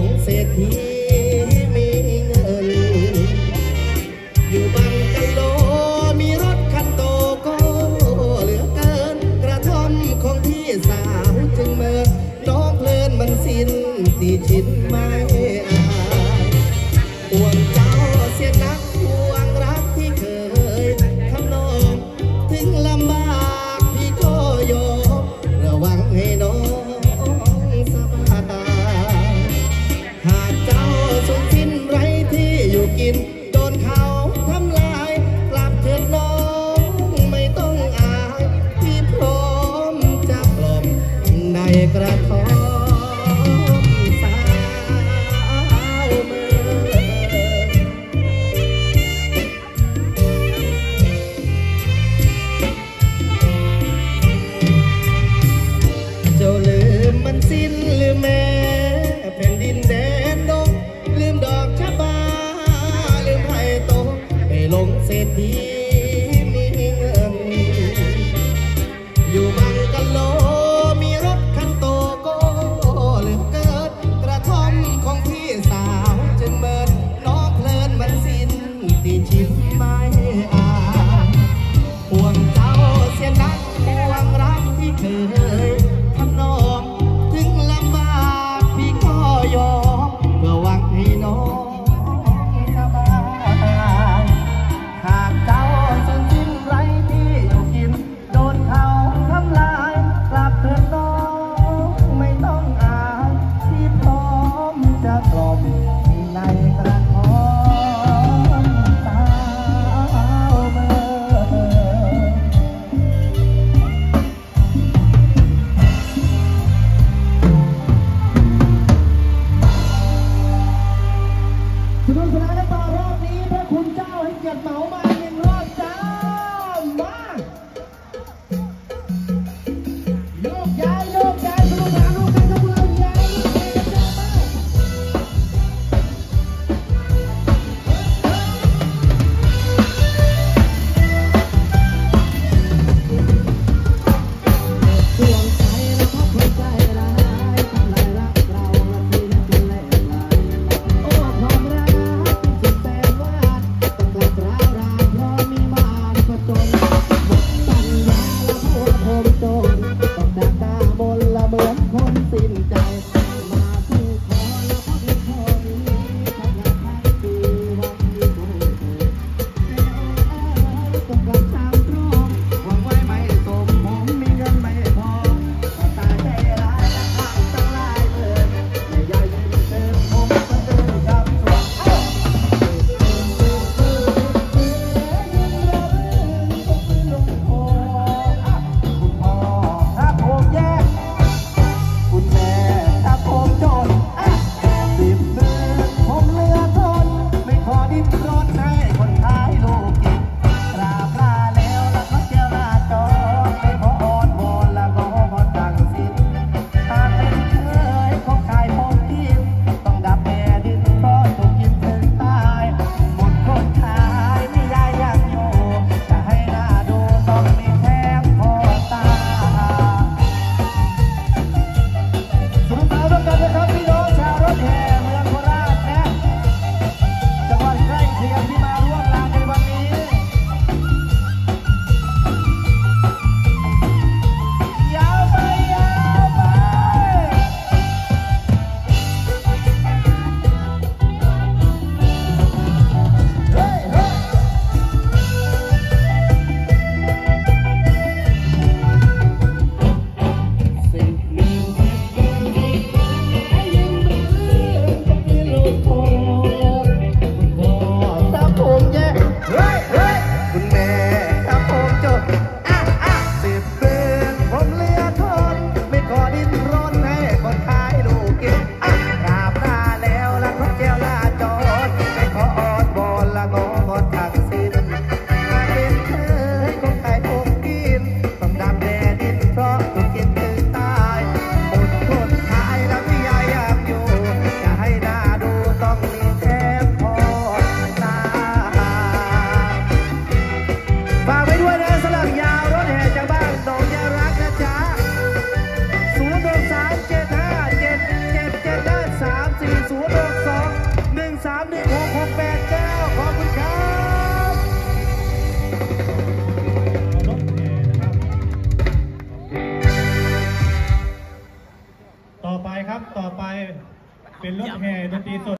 ของเศรษฐีมีเงิน อยู่บังไกโลมีรถคันโตก็เหลือเกิน กระท่อมของพี่สาวจึงเมินน้องเพลินมันสิ้นตีชินไม่อายตัว Grazie. คนสิ้นใจ เป็นรถแห่ดนตรีสด